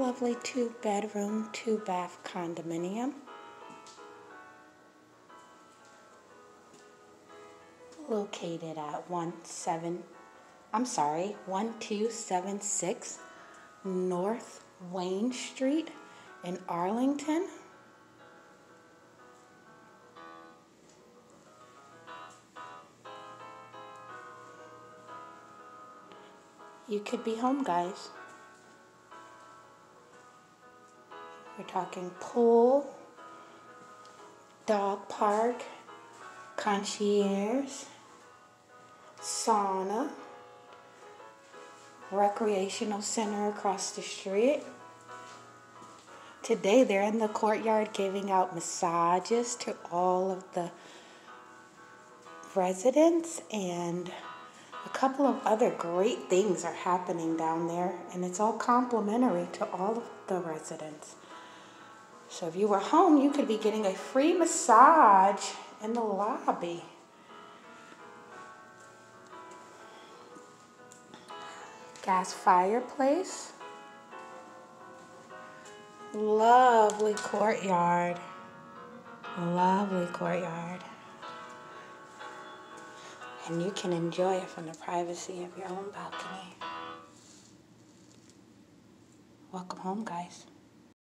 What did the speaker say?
lovely two bedroom, two bath condominium. Located at 17, I'm sorry, 1276 North Wayne Street in Arlington. You could be home, guys. We're talking pool, dog park, concierge, sauna, recreational center across the street. Today they're in the courtyard giving out massages to all of the residents and a couple of other great things are happening down there and it's all complimentary to all of the residents. So if you were home, you could be getting a free massage in the lobby. Gas fireplace. Lovely courtyard. Lovely courtyard. And you can enjoy it from the privacy of your own balcony. Welcome home, guys.